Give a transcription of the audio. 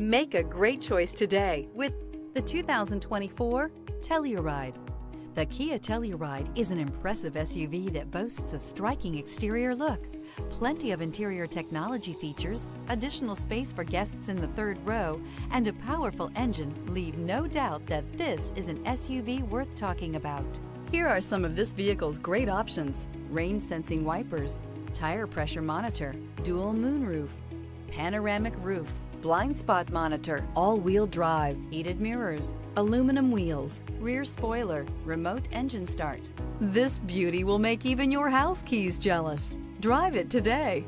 Make a great choice today with the 2024 Telluride. The Kia Telluride is an impressive SUV that boasts a striking exterior look, plenty of interior technology features, additional space for guests in the third row, and a powerful engine leave no doubt that this is an SUV worth talking about. Here are some of this vehicle's great options. Rain sensing wipers, tire pressure monitor, dual moonroof, panoramic roof, blind spot monitor, all-wheel drive, heated mirrors, aluminum wheels, rear spoiler, remote engine start. This beauty will make even your house keys jealous. Drive it today.